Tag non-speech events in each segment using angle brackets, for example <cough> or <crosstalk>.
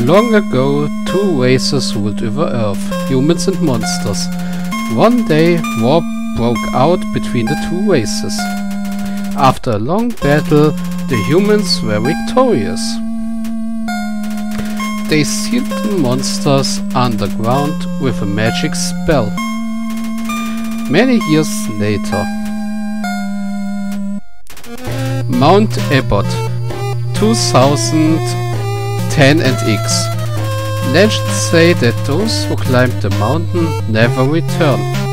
Long ago, two races ruled over Earth, humans and monsters. One day, war broke out between the two races. After a long battle, the humans were victorious. They sealed the monsters underground with a magic spell. Many years later, Mount Abbott 2010 and X. Legends say that those who climb the mountain never return.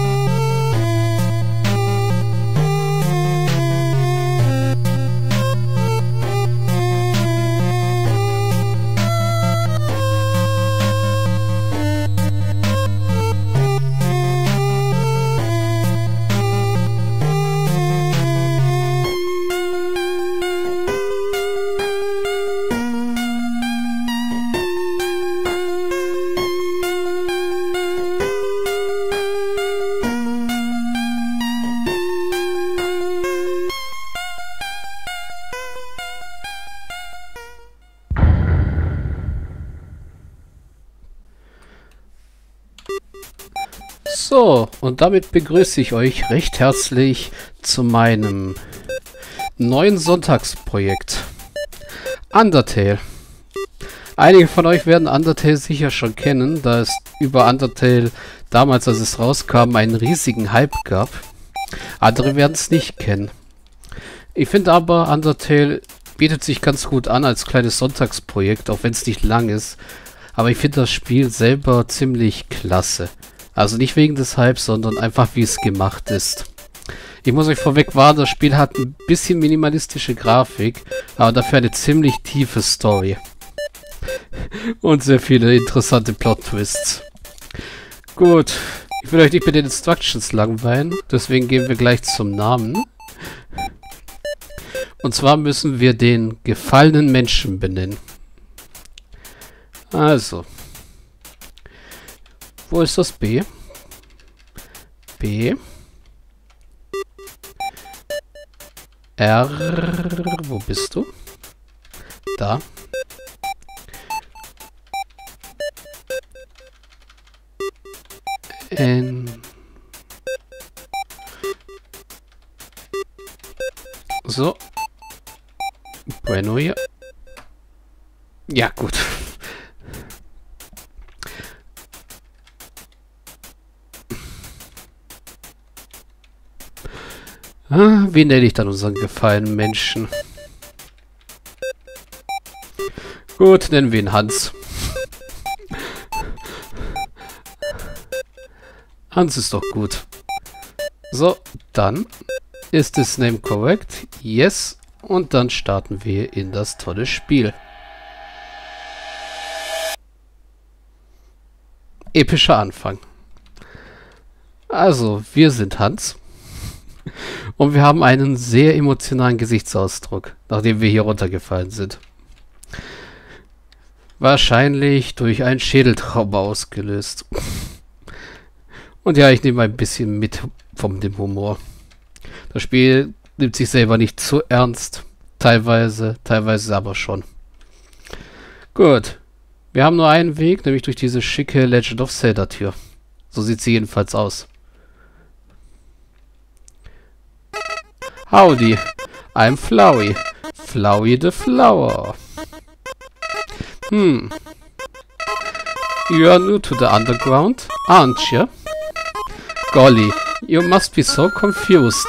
So, und damit begrüße ich euch recht herzlich zu meinem neuen Sonntagsprojekt. Undertale. Einige von euch werden Undertale sicher schon kennen, da es über Undertale damals, als es rauskam, einen riesigen Hype gab. Andere werden es nicht kennen. Ich finde aber, Undertale bietet sich ganz gut an als kleines Sonntagsprojekt, auch wenn es nicht lang ist. Aber ich finde das Spiel selber ziemlich klasse. Also nicht wegen des Hypes, sondern einfach wie es gemacht ist. Ich muss euch vorweg warnen, das Spiel hat ein bisschen minimalistische Grafik, aber dafür eine ziemlich tiefe Story. <laughs> Und sehr viele interessante Plot-Twists. Gut, ich will euch nicht mit den Instructions langweilen, deswegen gehen wir gleich zum Namen. Und zwar müssen wir den gefallenen Menschen benennen. Also, wo ist das B? B. R. Wo bist du? Da. N. So. Bueno hier. Ja, gut. Ah, wie nenne ich dann unseren gefallenen Menschen? Gut, nennen wir ihn Hans. Hans ist doch gut. So, dann ist das Name correct. Yes. Und dann starten wir in das tolle Spiel. Epischer Anfang. Also, wir sind Hans. Und wir haben einen sehr emotionalen Gesichtsausdruck, nachdem wir hier runtergefallen sind. Wahrscheinlich durch einen Schädeltrauma ausgelöst. Und ja, ich nehme ein bisschen mit vom dem Humor. Das Spiel nimmt sich selber nicht zu ernst. Teilweise, teilweise aber schon. Gut. Wir haben nur einen Weg, nämlich durch diese schicke Legend of Zelda Tür. So sieht sie jedenfalls aus. Howdy, I'm Flowey. Flowey the Flower. Hmm. You are new to the underground, aren't you? Golly, you must be so confused.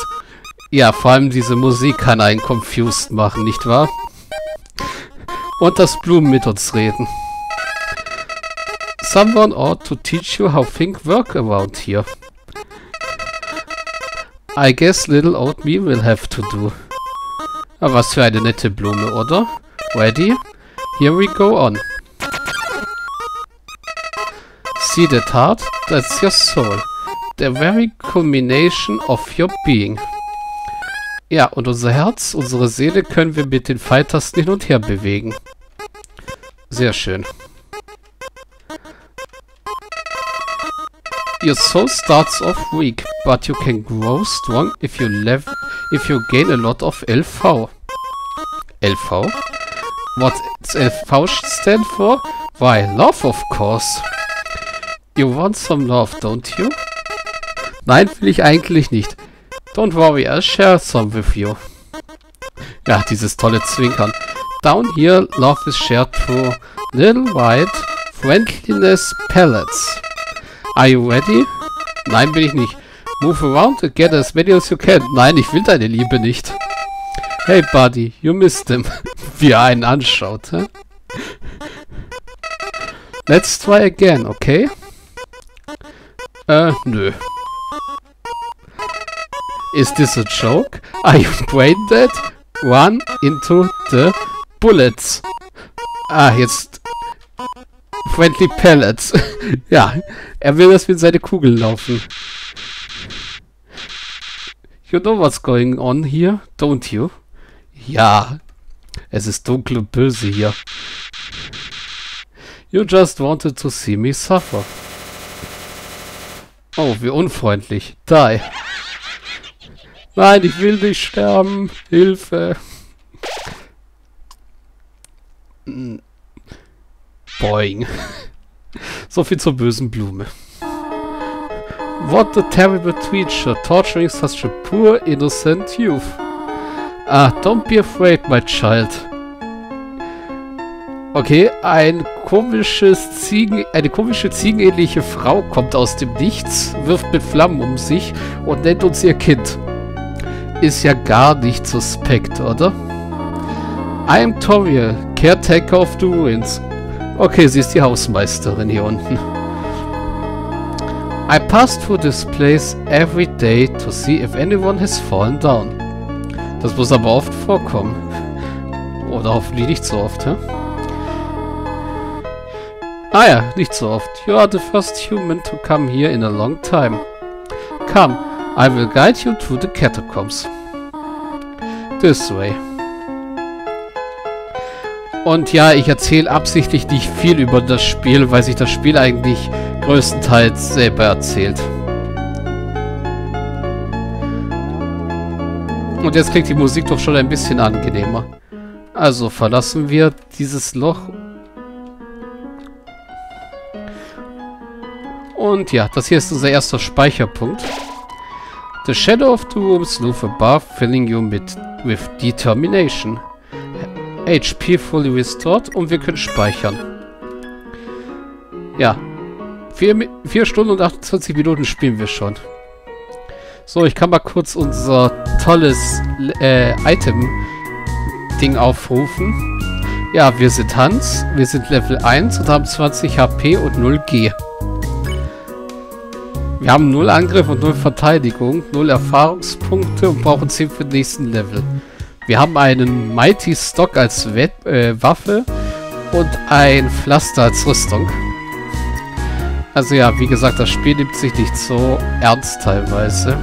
Ja, vor allem diese Musik kann einen confused machen, nicht wahr? Und das Blumen mit uns reden. Someone ought to teach you how things work around here. I guess little old me will have to do. Aber was für eine nette Blume, oder? Ready? Here we go on. See that heart? That's your soul. The very culmination of your being. Ja, und unser Herz, unsere Seele können wir mit den Pfeiltasten hin und her bewegen. Sehr schön. Your soul starts off weak, but you can grow strong if you lev if you gain a lot of LV. LV? What's LV stand for? Why, love of course. You want some love, don't you? Nein, will ich eigentlich nicht. Don't worry, I'll share some with you. Ja, dieses tolle Zwinkern. Down here, love is shared through little white friendliness pellets. Are you ready? Nein, bin ich nicht. Move around and get as many as you can. Nein, ich will deine Liebe nicht. Hey, Buddy, you missed him. <laughs> Wie er einen anschaut, hä? Let's try again, okay? Äh, nö. Is this a joke? Are you brain dead? Run into the bullets. Ah, jetzt... Friendly Pellets. <laughs> ja, er will, dass wir in seine Kugel laufen. You know what's going on here, don't you? Ja, es ist dunkel und böse hier. You just wanted to see me suffer. Oh, wie unfreundlich. Die. Nein, ich will nicht sterben. Hilfe. Boing. so viel zur bösen Blume. What a terrible creature, torturing such a poor, innocent youth. Ah, don't be afraid, my child. Okay, ein komisches Ziegen, eine komische ziegenähnliche Frau kommt aus dem Nichts, wirft mit Flammen um sich und nennt uns ihr Kind. Ist ja gar nicht suspekt, oder? I am Toria, Caretaker of the Ruins. Okay, sie ist die Hausmeisterin hier unten. I pass through this place every day to see if anyone has fallen down. Das muss aber oft vorkommen. Oder hoffentlich nicht so oft, hä? Ah ja, nicht so oft. You are the first human to come here in a long time. Come, I will guide you to the catacombs. This way. Und ja, ich erzähle absichtlich nicht viel über das Spiel, weil sich das Spiel eigentlich größtenteils selber erzählt. Und jetzt klingt die Musik doch schon ein bisschen angenehmer. Also verlassen wir dieses Loch. Und ja, das hier ist unser erster Speicherpunkt. The shadow of the rooms loom above, filling you with, with determination. HP fully restored und wir können speichern. Ja. 4 Stunden und 28 Minuten spielen wir schon. So, ich kann mal kurz unser tolles äh, Item-Ding aufrufen. Ja, wir sind Hans, wir sind Level 1 und haben 20 HP und 0 G. Wir haben 0 Angriff und 0 Verteidigung, 0 Erfahrungspunkte und brauchen 10 für den nächsten Level. Wir haben einen Mighty Stock als Wett äh, Waffe und ein Pflaster als Rüstung. Also ja, wie gesagt, das Spiel nimmt sich nicht so ernst teilweise.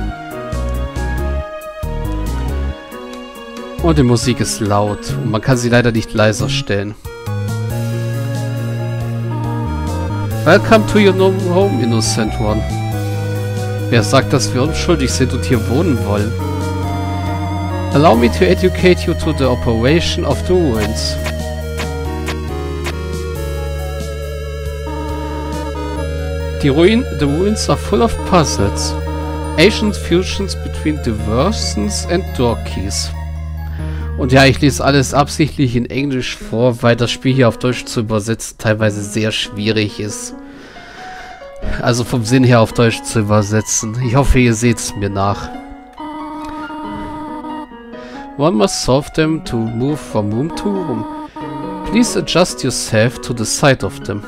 Und die Musik ist laut und man kann sie leider nicht leiser stellen. Welcome to your home, innocent one. Wer sagt, dass wir unschuldig sind und hier wohnen wollen? Allow me to educate you to the operation of the ruins. The, ruin, the ruins are full of puzzles, ancient fusions between diversions and door keys. Und ja, ich lese alles absichtlich in Englisch vor, weil das Spiel hier auf Deutsch zu übersetzen teilweise sehr schwierig ist. Also vom Sinn her auf Deutsch zu übersetzen. Ich hoffe, ihr seht es mir nach. One must solve them to move from room to room. Please adjust yourself to the sight of them.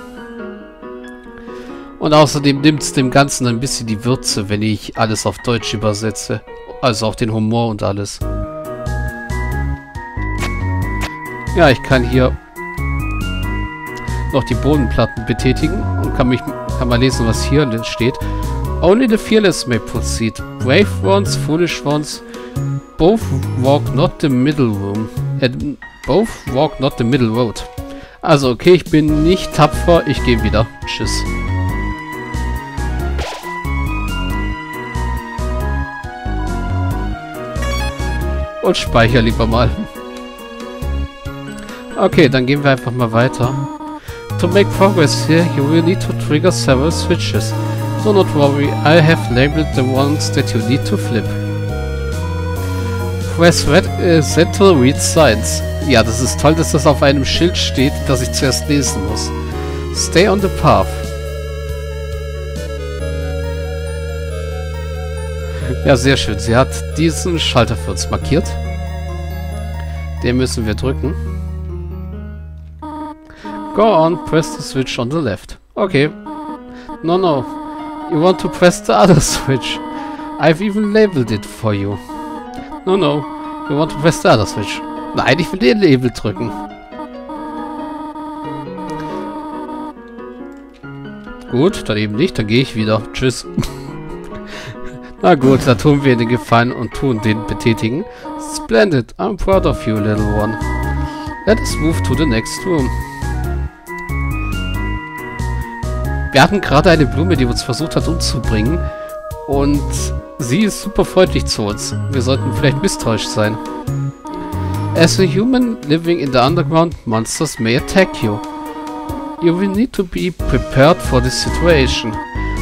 Und außerdem nimmt es dem Ganzen ein bisschen die Würze, wenn ich alles auf Deutsch übersetze. Also auch den Humor und alles. Ja, ich kann hier noch die Bodenplatten betätigen und kann mich kann mal lesen, was hier steht. Only the fearless may proceed. Brave ones, foolish ones, both walk not the middle room. Äh, both walk not the middle road. Also, okay, ich bin nicht tapfer. Ich gehe wieder. Tschüss. Und speicher lieber mal. Okay, dann gehen wir einfach mal weiter. To make progress here, you will need to trigger several switches. Do not worry, I have labeled the ones that you need to flip. Uh, Central Read Signs. Ja, das ist toll, dass das auf einem Schild steht, das ich zuerst lesen muss. Stay on the path. Ja, sehr schön. Sie hat diesen Schalter für uns markiert. Den müssen wir drücken. Go on, press the switch on the left. Okay. No, no. You want to press the other <laughs> switch. I've even labeled it for you. No, no. You want to press the other switch. Nein, ich will den Label drücken. Gut, dann eben nicht. Dann gehe ich wieder. Tschüss. <laughs> Na gut, da tun wir den Gefallen und tun den betätigen. Splendid, I'm proud of you, little one. Let us move to the next room. Wir hatten gerade eine Blume, die uns versucht hat umzubringen. Und sie ist super freundlich zu uns. Wir sollten vielleicht misstrauisch sein. As a human living in the underground, monsters may attack you. You will need to be prepared for this situation.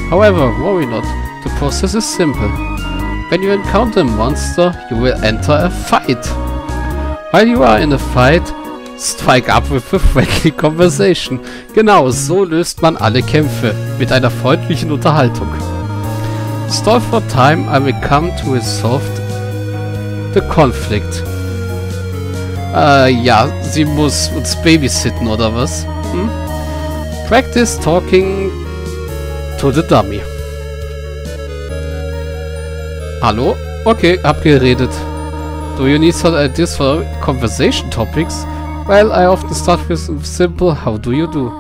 However, worry not. The process is simple. When you encounter a monster, you will enter a fight. While you are in a fight, strike up with a <laughs> friendly conversation. Genau, so löst man alle Kämpfe. Mit einer freundlichen Unterhaltung. Stall for time, I will come to resolve the conflict. Äh, ja, sie muss uns babysitten, oder was? Hm? Practice talking to the dummy. Hallo? Okay, hab geredet. Do you need some ideas for conversation topics? Well, I often start with simple how do you do.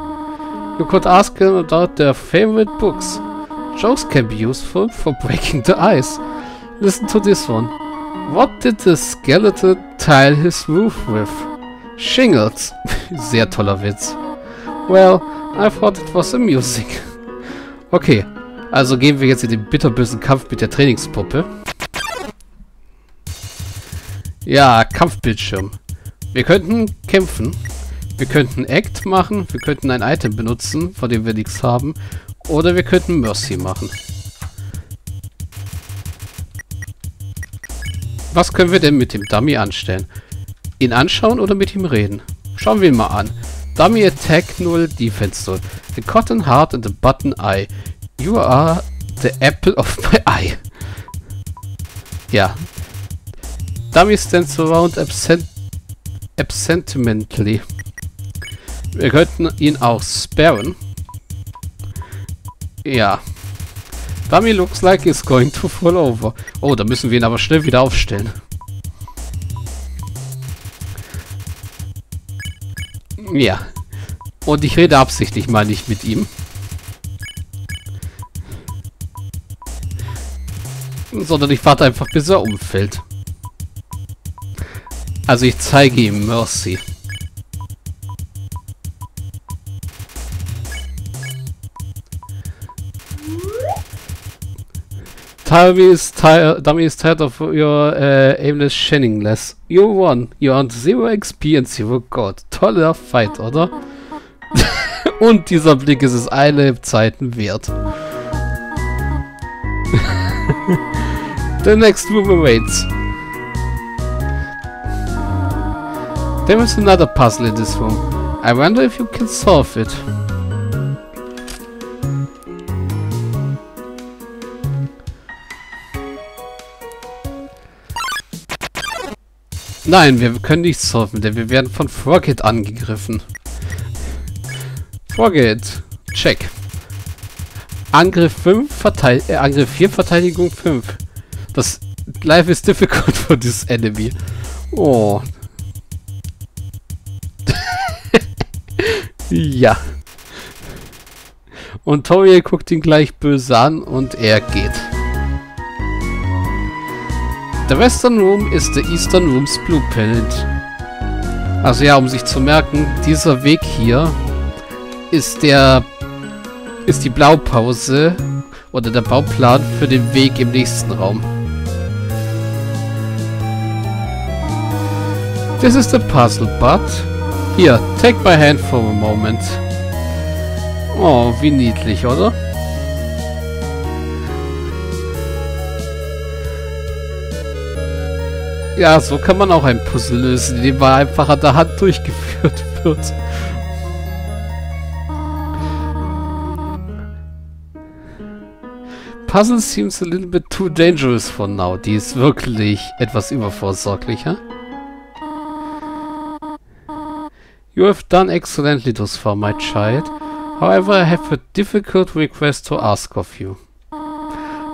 You could ask them about their favorite books. Jokes can be useful for breaking the ice. Listen to this one. What did the skeleton tile his roof with? Shingles. <laughs> Sehr toller Witz. Well, I thought it was amusing. <laughs> Okay, also gehen wir jetzt in den bitterbösen Kampf mit der Trainingspuppe. Ja, Kampfbildschirm. Wir könnten kämpfen. Wir könnten Act machen. Wir könnten ein Item benutzen, von dem wir nichts haben. Oder wir könnten Mercy machen. Was können wir denn mit dem Dummy anstellen? Ihn anschauen oder mit ihm reden? Schauen wir ihn mal an. Dummy Attack 0, Defense 0. The cotton heart and the button eye. You are the apple of my <laughs> eye. Ja. Dummy stands around absent absentimentally. Wir könnten ihn auch sparen. Ja. Dummy looks like he's going to fall over. Oh, da müssen wir ihn aber schnell wieder aufstellen. Ja. Und ich rede absichtlich mal nicht mit ihm. sondern ich warte einfach, bis er umfällt. Also ich zeige ihm Mercy. Dummy is, is tired of your uh, aimless Shenningless. You won. You earned zero XP and zero God. Toller Fight, oder? <laughs> Und dieser Blick ist es alle Zeiten wert. <laughs> The next move awaits. There is another puzzle in this room. I wonder if you can solve it. Nein, wir können nicht solven, denn wir werden von Frogget angegriffen. Frogget. Check. Angriff 5, Verteil äh, Angriff 4, Verteidigung 5. Das Life is difficult <laughs> for this enemy. Oh. <laughs> ja. Und Toriel guckt ihn gleich böse an und er geht. The Western Room is the Eastern Room's Blueprint. Also ja, um sich zu merken, dieser Weg hier ist der ist die Blaupause oder der Bauplan für den Weg im nächsten Raum. This is the puzzle, but... Here, take my hand for a moment. Oh, wie niedlich, oder? Ja, so kann man auch ein Puzzle lösen, indem man einfach an der Hand durchgeführt wird. Puzzle seems a little bit too dangerous for now. Die ist wirklich etwas übervorsorglicher. You have done excellently thus far, my child. However, I have a difficult request to ask of you.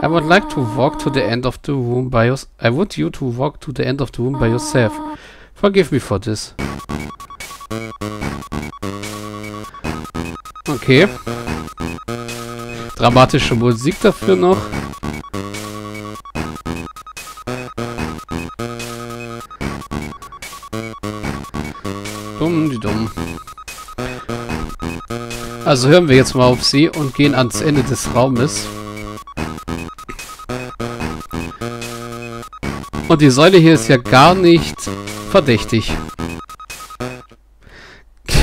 I would like to walk to the end of the room by yours. I want you to walk to the end of the room by yourself. Forgive me for this. Okay. Dramatische Musik dafür noch. Dumm, die dumm. Also hören wir jetzt mal auf sie und gehen ans Ende des Raumes. Und die Säule hier ist ja gar nicht verdächtig.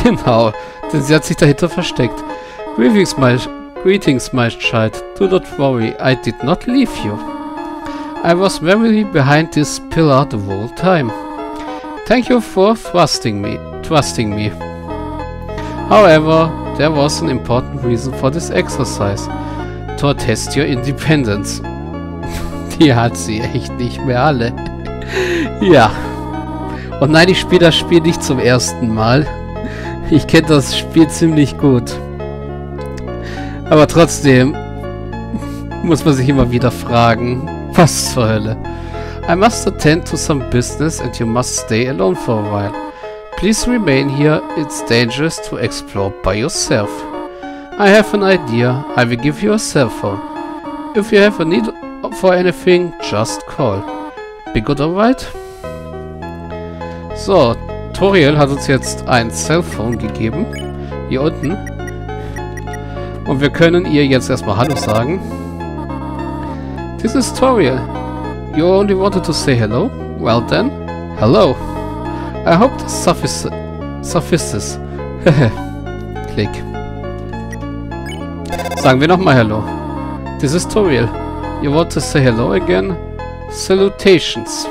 Genau, denn sie hat sich dahinter versteckt. Greetings, my, greetings, my child. Do not worry, I did not leave you. I was very behind this pillar the whole time. Thank you for trusting me, trusting me. However, there was an important reason for this exercise. To test your independence. <laughs> Die hat sie echt nicht mehr alle. ja. Und nein, ich spiele das Spiel nicht zum ersten Mal. Ich kenne das Spiel ziemlich gut. Aber trotzdem muss man sich immer wieder fragen, was zur Hölle. I must attend to some business and you must stay alone for a while. Please remain here, it's dangerous to explore by yourself. I have an idea, I will give you a cell phone. If you have a need for anything, just call. Be good, alright? So, Toriel hat uns jetzt ein Cellphone gegeben. Hier unten. Und wir können ihr jetzt erstmal Hallo sagen. This is Toriel. You only wanted to say hello? Well then, hello. I hope this suffices. suffices. <laughs> Klick. Sagen wir nochmal Hello. This is Toriel. You want to say hello again? Salutations.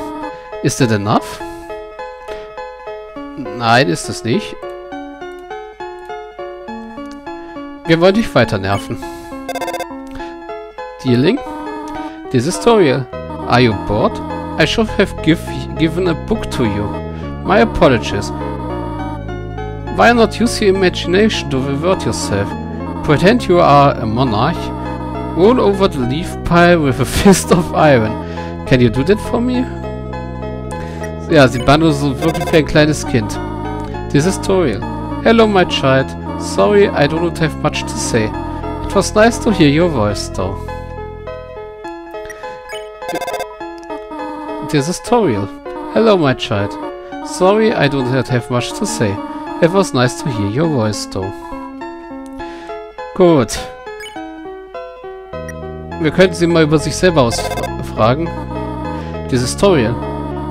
Is that enough? Nein, ist es nicht. Wir wollen dich weiter nerven. Dealing? This is Toriel. Are you bored? I should have give, given a book to you. My apologies. Why not use your imagination to revert yourself? Pretend you are a monarch. Roll over the leaf pile with a <laughs> fist of iron. Can you do that for me? Ja, sie behandelt so wirklich wie ein kleines Kind. This is Toriel. Hello, my child. Sorry, I do not have much to say. It was nice to hear your voice, though. This is Toriel. Hello, my child. Sorry, I do not have much to say. It was nice to hear your voice, though. Gut. Wir könnten sie mal über sich selber ausfragen. This is Toriel.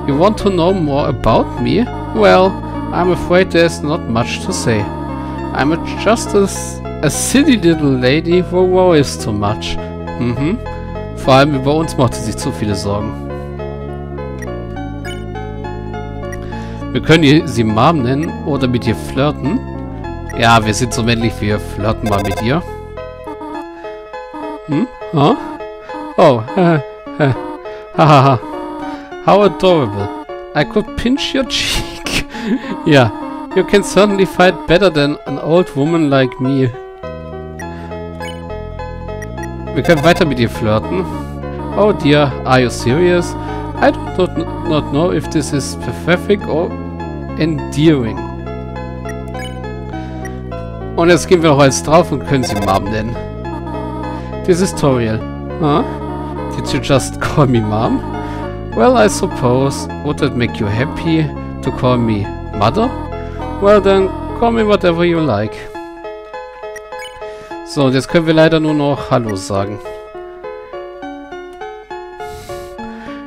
You want to know more about me? Well, I'm afraid there's not much to say. I'm a just a, a silly little lady who worries too much. Mhm. Vor allem über uns macht sie sich zu viele Sorgen. Wir können sie Mom nennen oder mit ihr flirten. Ja, wir sind so männlich, wir flirten mal mit ihr. Hm? Huh? Oh, <laughs> hahaha. How adorable. I could pinch your <laughs> cheek. yeah, you can certainly fight better than an old woman like me. Wir können weiter mit ihr flirten. Oh dear, are you serious? I do not, not know if this is pathetic or endearing. Und jetzt gehen wir noch eins drauf und können sie Mom nennen. This is Toriel. Huh? Did you just call me Mom? Well, I suppose. Would that make you happy to call me Mother? Well then, call me whatever you like. So, und jetzt können wir leider nur noch Hallo sagen.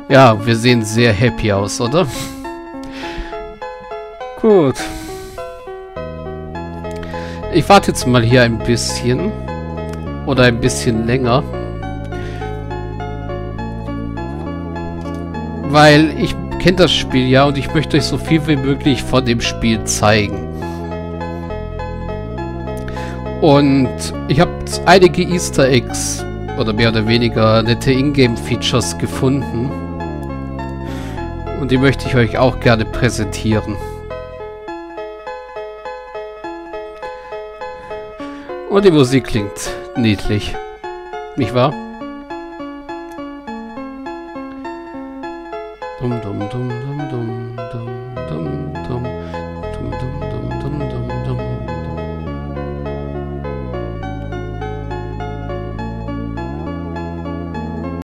Ja, wir sehen sehr happy aus, oder? Gut. Ich warte jetzt mal hier ein bisschen. Oder ein bisschen länger. Weil ich kenne das Spiel ja und ich möchte euch so viel wie möglich von dem Spiel zeigen. Und ich habe einige Easter Eggs oder mehr oder weniger nette Ingame-Features gefunden. Und die möchte ich euch auch gerne präsentieren. Und die Musik klingt niedlich. Nicht wahr?